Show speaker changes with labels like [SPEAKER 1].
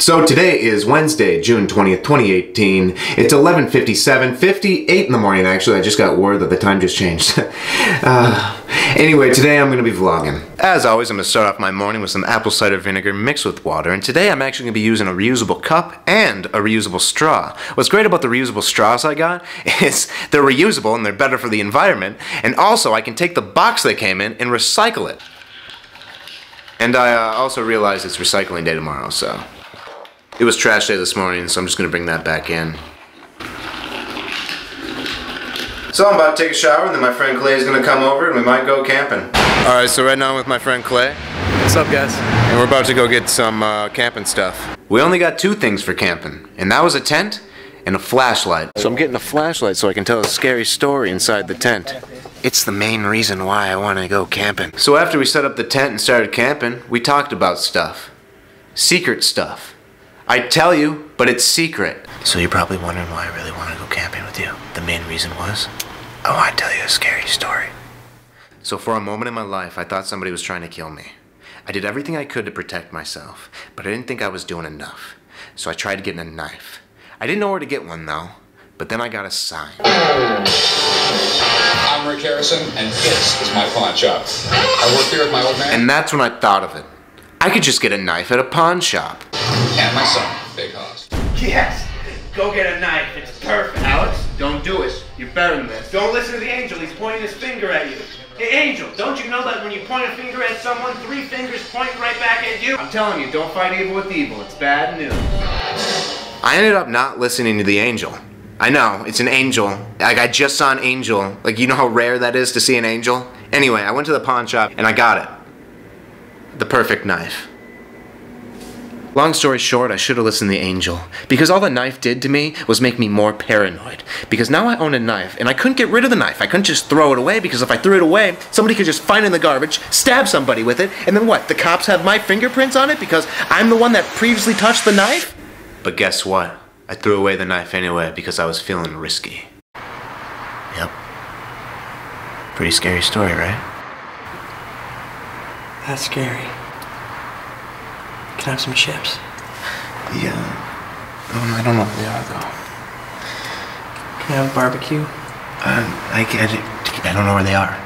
[SPEAKER 1] So today is Wednesday, June 20th, 2018. It's 11.57, 58 in the morning actually. I just got word that the time just changed. uh, anyway, today I'm going to be vlogging. As always, I'm going to start off my morning with some apple cider vinegar mixed with water. And today I'm actually going to be using a reusable cup and a reusable straw. What's great about the reusable straws I got is they're reusable and they're better for the environment. And also I can take the box they came in and recycle it. And I uh, also realized it's recycling day tomorrow, so... It was trash day this morning, so I'm just gonna bring that back in. So I'm about to take a shower, and then my friend Clay is gonna come over, and we might go camping. All right, so right now I'm with my friend Clay.
[SPEAKER 2] What's up, guys?
[SPEAKER 1] And we're about to go get some uh, camping stuff. We only got two things for camping, and that was a tent and a flashlight. So I'm getting a flashlight so I can tell a scary story inside the tent. It's the main reason why I want to go camping. So after we set up the tent and started camping, we talked about stuff. Secret stuff. I tell you, but it's secret. So you're probably wondering why I really want to go camping with you. The main reason was, oh, I want to tell you a scary story. So for a moment in my life, I thought somebody was trying to kill me. I did everything I could to protect myself, but I didn't think I was doing enough. So I tried getting a knife. I didn't know where to get one though, but then I got a sign.
[SPEAKER 3] I'm Rick Harrison, and this is my pawn shop. I work here with my old man
[SPEAKER 1] And that's when I thought of it. I could just get a knife at a pawn shop.
[SPEAKER 3] And my son, Big Hoss.
[SPEAKER 4] Yes! Go get a knife. It's perfect.
[SPEAKER 1] Alex, don't do it. You're better than this.
[SPEAKER 4] Don't listen to the angel. He's pointing his finger at you. Hey, angel, don't you know that when you point a finger at someone, three fingers point right back at you?
[SPEAKER 1] I'm telling you, don't fight evil with evil. It's bad news. I ended up not listening to the angel. I know, it's an angel. Like, I just saw an angel. Like, you know how rare that is to see an angel? Anyway, I went to the pawn shop and I got it. The perfect knife. Long story short, I should have listened to the angel. Because all the knife did to me was make me more paranoid. Because now I own a knife, and I couldn't get rid of the knife. I couldn't just throw it away, because if I threw it away, somebody could just find it in the garbage, stab somebody with it, and then what? The cops have my fingerprints on it because I'm the one that previously touched the knife? But guess what? I threw away the knife anyway because I was feeling risky. Yep. Pretty scary story, right?
[SPEAKER 2] That's scary. Can I have some chips?
[SPEAKER 1] Yeah. Um, I don't know what they are though.
[SPEAKER 2] Can I have barbecue?
[SPEAKER 1] Uh, I, I, I don't know where they are.